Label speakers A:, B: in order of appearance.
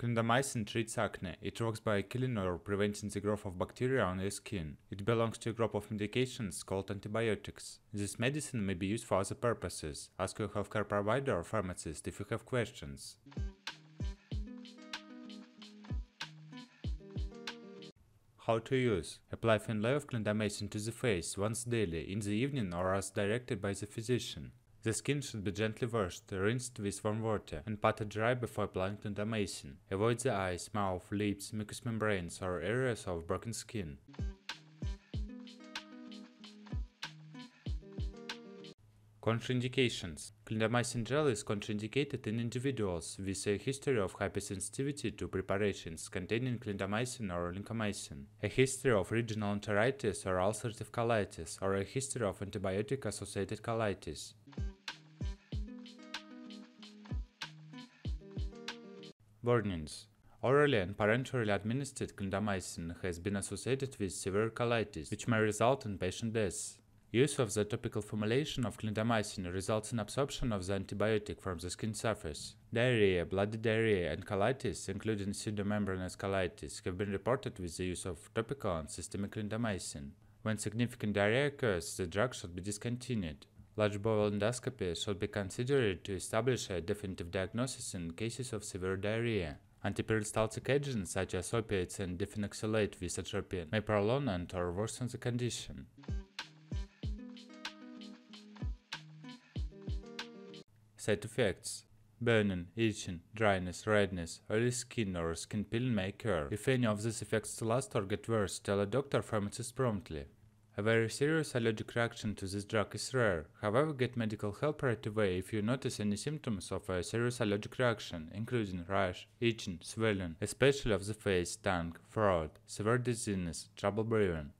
A: Clindamycin treats acne. It works by killing or preventing the growth of bacteria on your skin. It belongs to a group of medications called antibiotics. This medicine may be used for other purposes. Ask your healthcare provider or pharmacist if you have questions. How to use. Apply thin layer of clindamycin to the face once daily, in the evening or as directed by the physician. The skin should be gently washed, rinsed with warm water, and patted dry before applying to clindamycin. Avoid the eyes, mouth, lips, mucous membranes, or areas of broken skin. Contraindications. Clindamycin gel is contraindicated in individuals with a history of hypersensitivity to preparations containing clindamycin or lincomycin, a history of regional enteritis or ulcerative colitis, or a history of antibiotic-associated colitis. Warnings Orally and parenterally administered clindamycin has been associated with severe colitis, which may result in patient death. Use of the topical formulation of clindamycin results in absorption of the antibiotic from the skin surface. Diarrhea, bloody diarrhea, and colitis, including pseudomembranous colitis, have been reported with the use of topical and systemic clindamycin. When significant diarrhea occurs, the drug should be discontinued. Large bowel endoscopy should be considered to establish a definitive diagnosis in cases of severe diarrhea. Antiperistaltic agents such as opiates and diphenoxylate with atropine may prolong and or worsen the condition. Side effects Burning, itching, dryness, redness, oily skin or skin peeling may occur. If any of these effects last or get worse, tell a doctor or pharmacist promptly. A very serious allergic reaction to this drug is rare, however get medical help right away if you notice any symptoms of a serious allergic reaction, including rash, itching, swelling, especially of the face, tongue, throat, severe dizziness, trouble breathing.